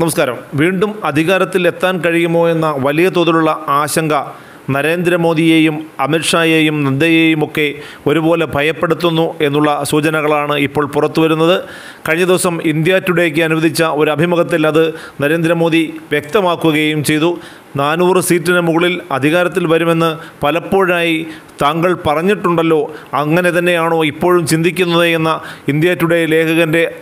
നമസ്കാരം. വീണ്ടും അധികാരത്തിൽ എത്താൻ കഴിയുമോ എന്ന വലിയ തോതിലുള്ള ആശങ്ക നരേന്ദ്രമോദിയെയും അമിത്ഷായെയും നദ്ദയെയും ഒക്കെ ഒരുപോലെ ഭയപ്പെടുത്തുന്നു എന്നുള്ള സൂചനകളാണ് ഇപ്പോൾ പുറത്തു വരുന്നത്. കഴിഞ്ഞ ദിവസം ഇന്ത്യ ടുഡേക്ക് അനുവദിച്ച ഒരു അഭിമുഖത്തിൽ അത് നരേന്ദ്രമോദി വ്യക്തമാക്കുകയും ചെയ്തു. നാനൂറ് സീറ്റിന് മുകളിൽ അധികാരത്തിൽ വരുമെന്ന് പലപ്പോഴായി താങ്കൾ പറഞ്ഞിട്ടുണ്ടല്ലോ. അങ്ങനെ തന്നെയാണോ ഇപ്പോഴും ചിന്തിക്കുന്നത് എന്ന ഇന്ത്യ ടുഡേ ലേഖകന്റെ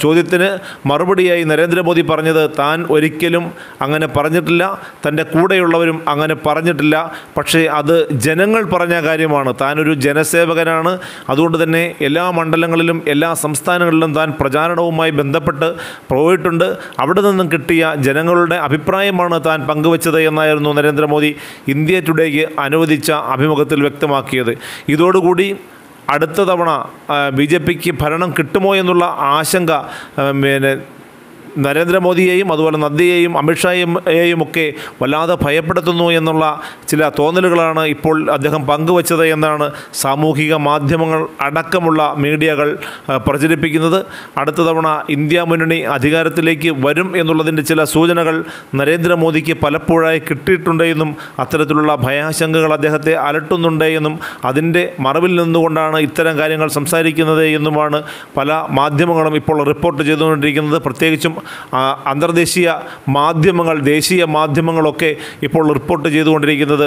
ചോദ്യത്തിന് മറുപടിയായി നരേന്ദ്രമോദി പറഞ്ഞത് താൻ ഒരിക്കലും അങ്ങനെ പറഞ്ഞിട്ടില്ല തന്റെ കൂടെയുള്ളവരും അങ്ങനെ പറഞ്ഞിട്ടില്ല. പക്ഷേ അത് ജനങ്ങൾ പറഞ്ഞ കാര്യമാണ്. താനൊരു ജനസേവകനാണ്. അതുകൊണ്ട് തന്നെ എല്ലാ മണ്ഡലങ്ങളിലും എല്ലാ സംസ്ഥാനങ്ങളിലും താൻ പ്രചാരണവുമായി ബന്ധപ്പെട്ട് പോയിട്ടുണ്ട്. അവിടെ നിന്നും കിട്ടിയ ജനങ്ങളുടെ അഭിപ്രായമാണ് താൻ പങ്കുവച്ചത് എന്നായിരുന്നു നരേന്ദ്രമോദി ഇന്ത്യ ടുഡേക്ക് അനുവദിച്ച അഭിമുഖത്തിൽ വ്യക്തമാക്കിയത്. ഇതോടുകൂടി അടുത്ത തവണ ബി ജെ പിക്ക് ഭരണം കിട്ടുമോ എന്നുള്ള ആശങ്ക പിന്നെ നരേന്ദ്രമോദിയെയും അതുപോലെ നദ്ദയെയും അമിത്ഷായെയും ഒക്കെ വല്ലാതെ ഭയപ്പെടുത്തുന്നു എന്നുള്ള ചില തോന്നലുകളാണ് ഇപ്പോൾ അദ്ദേഹം പങ്കുവച്ചത് എന്നാണ് സാമൂഹിക മാധ്യമങ്ങൾ അടക്കമുള്ള മീഡിയകൾ പ്രചരിപ്പിക്കുന്നത്. അടുത്ത തവണ ഇന്ത്യ മുന്നണി അധികാരത്തിലേക്ക് വരും എന്നുള്ളതിന്റെ ചില സൂചനകൾ നരേന്ദ്രമോദിക്ക് പലപ്പോഴായി കിട്ടിയിട്ടുണ്ട് എന്നും അത്തരത്തിലുള്ള ഭയാശങ്കകൾ അദ്ദേഹത്തെ അലട്ടുന്നുണ്ട് എന്നും അതിന്റെ മറവിൽ നിന്നുകൊണ്ടാണ് ഇത്തരം കാര്യങ്ങൾ സംസാരിക്കുന്നത് എന്നുമാണ് പല മാധ്യമങ്ങളും ഇപ്പോൾ റിപ്പോർട്ട് ചെയ്തുകൊണ്ടിരിക്കുന്നത്. പ്രത്യേകിച്ചും അന്തർദേശീയ മാധ്യമങ്ങൾ ദേശീയ മാധ്യമങ്ങളൊക്കെ ഇപ്പോൾ റിപ്പോർട്ട് ചെയ്തുകൊണ്ടിരിക്കുന്നത്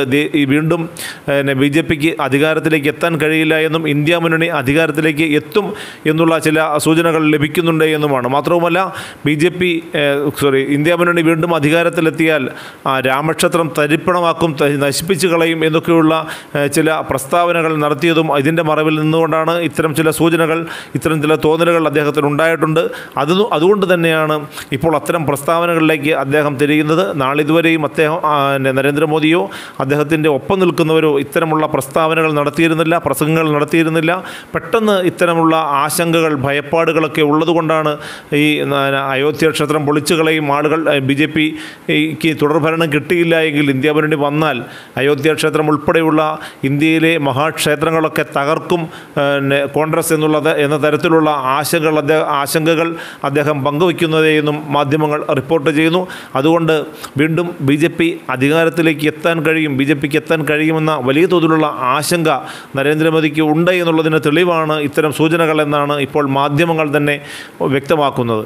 വീണ്ടും പിന്നെ ബി ജെ പിക്ക് അധികാരത്തിലേക്ക് എത്താൻ കഴിയില്ല എന്നും ഇന്ത്യ മുന്നണി അധികാരത്തിലേക്ക് എത്തും എന്നുള്ള ചില സൂചനകൾ ലഭിക്കുന്നുണ്ട് എന്നുമാണ്. മാത്രവുമല്ല B J P sorry India മുന്നണി വീണ്ടും അധികാരത്തിലെത്തിയാൽ രാമക്ഷേത്രം തരിപ്പണമാക്കും നശിപ്പിച്ച് കളയും എന്നൊക്കെയുള്ള ചില പ്രസ്താവനകൾ നടത്തിയതും ഇതിന്റെ മറവിൽ നിന്നുകൊണ്ടാണ് ഇത്തരം ചില സൂചനകൾ ഇത്തരം ചില തോന്നലുകൾ അദ്ദേഹത്തിന് ഉണ്ടായിട്ടുണ്ട്. അത് അതുകൊണ്ട് തന്നെയാണ് ഇപ്പോൾ അത്തരം പ്രസ്താവനകളിലേക്ക് അദ്ദേഹം തിരിയുന്നത്. നാളിതുവരെയും അദ്ദേഹം നരേന്ദ്രമോദിയോ അദ്ദേഹത്തിന്റെ ഒപ്പം നിൽക്കുന്നവരോ ഇത്തരമുള്ള പ്രസ്താവനകൾ നടത്തിയിരുന്നില്ല പ്രസംഗങ്ങൾ നടത്തിയിരുന്നില്ല. പെട്ടെന്ന് ഇത്തരമുള്ള ആശങ്കകൾ ഭയപ്പാടുകളൊക്കെ ഉള്ളതുകൊണ്ടാണ് ഈ അയോധ്യ ക്ഷേത്രം പൊളിച്ചു കളയും. ആളുകൾ ബി ജെ പിക്ക് തുടർഭരണം കിട്ടിയില്ല എങ്കിൽ ഇന്ത്യ മുന്നണി വന്നാൽ അയോധ്യ ക്ഷേത്രം ഉൾപ്പെടെയുള്ള ഇന്ത്യയിലെ മഹാക്ഷേത്രങ്ങളൊക്കെ തകർക്കും കോൺഗ്രസ് എന്നുള്ളത് എന്ന തരത്തിലുള്ള ആശങ്കകൾ അദ്ദേഹം ആശങ്കകൾ അദ്ദേഹം പങ്കുവയ്ക്കുന്നതേ എന്നും മാധ്യമങ്ങൾ റിപ്പോർട്ട് ചെയ്യുന്നു. അതുകൊണ്ട് വീണ്ടും ബി ജെ പി അധികാരത്തിലേക്ക് എത്താൻ കഴിയും ബി ജെ പിക്ക് എത്താൻ കഴിയുമെന്ന വലിയ തോതിലുള്ള ആശങ്ക നരേന്ദ്രമോദിക്ക് ഉണ്ട് എന്നുള്ളതിന് തെളിവാണ് ഇത്തരം സൂചനകളെന്നാണ് ഇപ്പോൾ മാധ്യമങ്ങൾ തന്നെ വ്യക്തമാക്കുന്നത്.